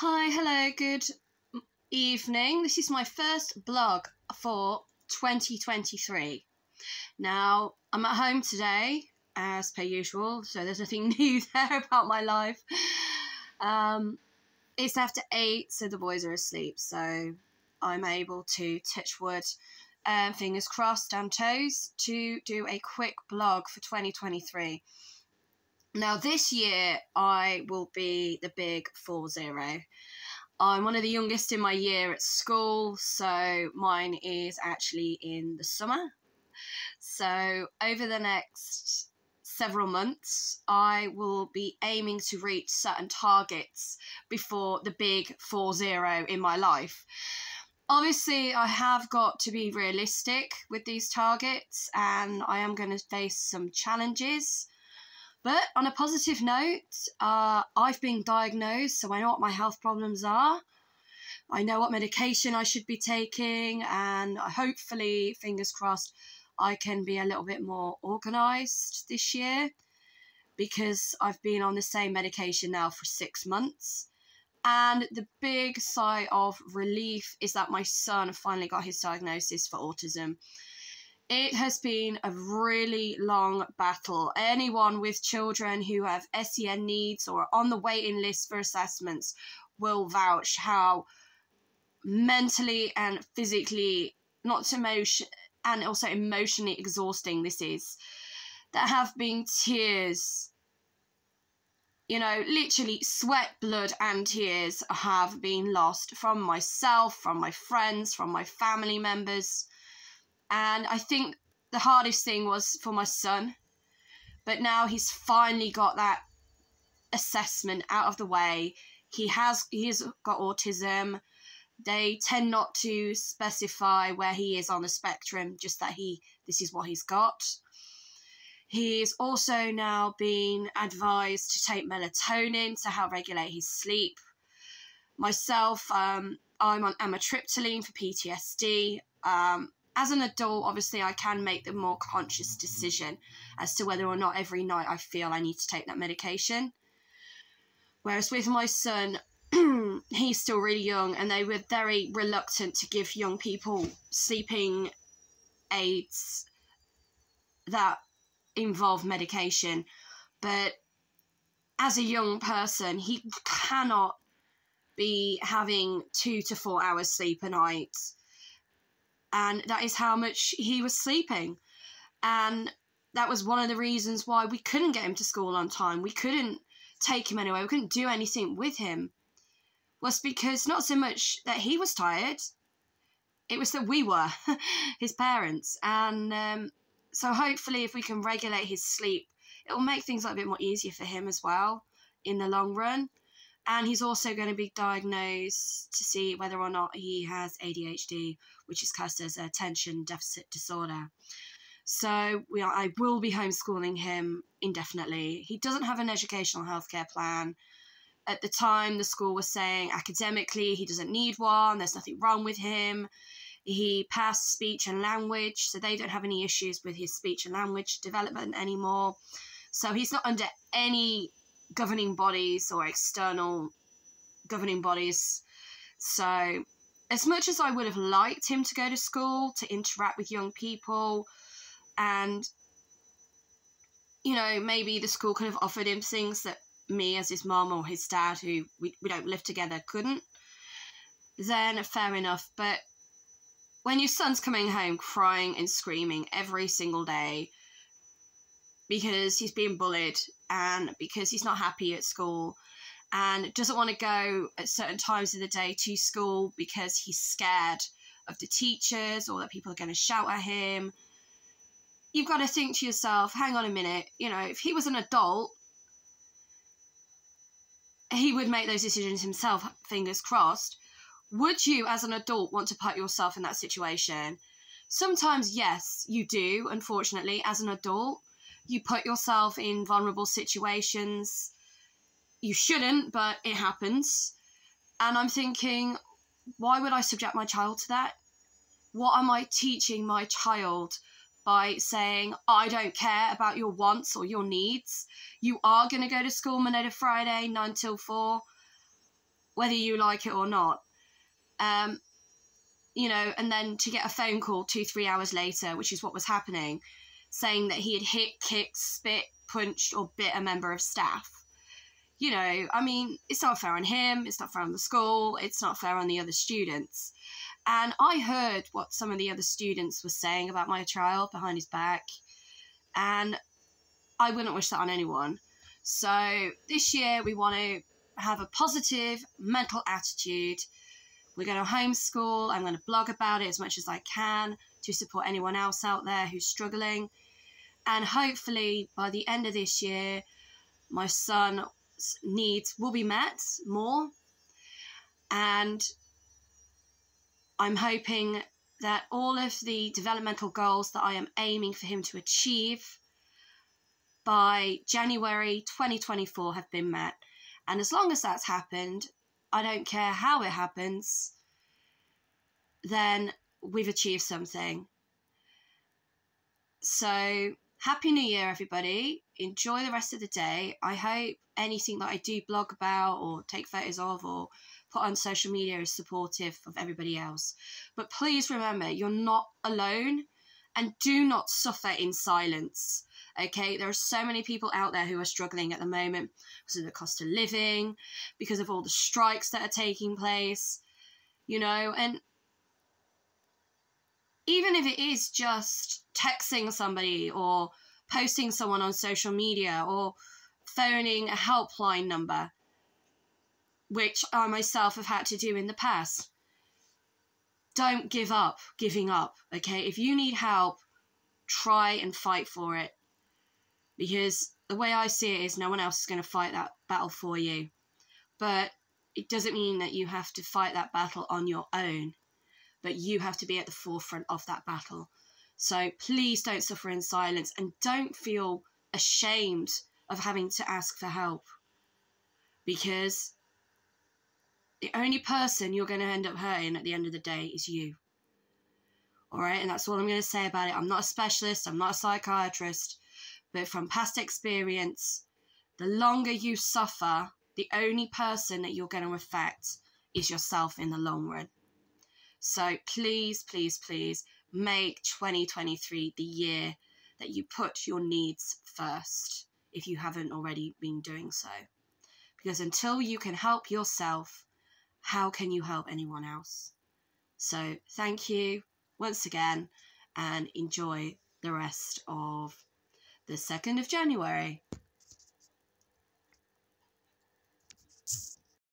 Hi, hello, good evening. This is my first blog for 2023. Now, I'm at home today, as per usual, so there's nothing new there about my life. Um, it's after eight, so the boys are asleep, so I'm able to touch wood, um, fingers crossed and toes, to do a quick blog for 2023. Now, this year I will be the big 4 0. I'm one of the youngest in my year at school, so mine is actually in the summer. So, over the next several months, I will be aiming to reach certain targets before the big 4 0 in my life. Obviously, I have got to be realistic with these targets, and I am going to face some challenges. But on a positive note, uh, I've been diagnosed, so I know what my health problems are. I know what medication I should be taking, and hopefully, fingers crossed, I can be a little bit more organised this year because I've been on the same medication now for six months. And the big sigh of relief is that my son finally got his diagnosis for autism. It has been a really long battle. Anyone with children who have SEN needs or on the waiting list for assessments will vouch how mentally and physically, not to emotion, and also emotionally exhausting this is. There have been tears, you know, literally sweat, blood, and tears have been lost from myself, from my friends, from my family members and I think the hardest thing was for my son. But now he's finally got that assessment out of the way. He has he's got autism. They tend not to specify where he is on the spectrum, just that he this is what he's got. He's also now been advised to take melatonin to help regulate his sleep. Myself, um, I'm on amitriptyline for PTSD. Um, as an adult, obviously, I can make the more conscious decision as to whether or not every night I feel I need to take that medication. Whereas with my son, he's still really young, and they were very reluctant to give young people sleeping aids that involve medication. But as a young person, he cannot be having two to four hours sleep a night and that is how much he was sleeping. And that was one of the reasons why we couldn't get him to school on time. We couldn't take him anywhere. We couldn't do anything with him. Was because not so much that he was tired, it was that we were his parents. And um, so hopefully, if we can regulate his sleep, it will make things a bit more easier for him as well in the long run and he's also going to be diagnosed to see whether or not he has ADHD, which is classed as attention deficit disorder. So we are, I will be homeschooling him indefinitely. He doesn't have an educational healthcare plan. At the time, the school was saying academically he doesn't need one, there's nothing wrong with him. He passed speech and language, so they don't have any issues with his speech and language development anymore. So he's not under any governing bodies or external governing bodies. So, as much as I would have liked him to go to school, to interact with young people, and, you know, maybe the school could have offered him things that me, as his mum or his dad, who we, we don't live together, couldn't, then fair enough. But when your son's coming home crying and screaming every single day because he's being bullied and because he's not happy at school and doesn't want to go at certain times of the day to school because he's scared of the teachers or that people are going to shout at him. You've got to think to yourself, hang on a minute, you know, if he was an adult, he would make those decisions himself, fingers crossed. Would you, as an adult, want to put yourself in that situation? Sometimes, yes, you do, unfortunately, as an adult you put yourself in vulnerable situations. You shouldn't, but it happens. And I'm thinking, why would I subject my child to that? What am I teaching my child by saying, I don't care about your wants or your needs? You are going to go to school Monday to Friday, 9 till 4. whether you like it or not. Um, you know, and then to get a phone call two, three hours later, which is what was happening, saying that he had hit, kicked, spit, punched, or bit a member of staff. You know, I mean, it's not fair on him, it's not fair on the school, it's not fair on the other students. And I heard what some of the other students were saying about my trial behind his back, and I wouldn't wish that on anyone. So this year we want to have a positive mental attitude. We're going to homeschool. I'm going to blog about it as much as I can to support anyone else out there who's struggling. And hopefully by the end of this year, my son's needs will be met more. And I'm hoping that all of the developmental goals that I am aiming for him to achieve by January 2024 have been met. And as long as that's happened, I don't care how it happens, then we've achieved something. So, Happy New Year, everybody. Enjoy the rest of the day. I hope anything that I do blog about or take photos of or put on social media is supportive of everybody else. But please remember, you're not alone and do not suffer in silence. Okay, there are so many people out there who are struggling at the moment because of the cost of living, because of all the strikes that are taking place, you know, and even if it is just texting somebody or posting someone on social media or phoning a helpline number, which I myself have had to do in the past. Don't give up giving up, okay? If you need help, try and fight for it because the way I see it is no one else is going to fight that battle for you. But it doesn't mean that you have to fight that battle on your own, but you have to be at the forefront of that battle. So please don't suffer in silence and don't feel ashamed of having to ask for help because the only person you're going to end up hurting at the end of the day is you. All right, and that's all I'm going to say about it. I'm not a specialist, I'm not a psychiatrist, but from past experience, the longer you suffer, the only person that you're going to affect is yourself in the long run. So please, please, please make 2023 the year that you put your needs first if you haven't already been doing so. Because until you can help yourself, how can you help anyone else? So, thank you once again and enjoy the rest of the 2nd of January.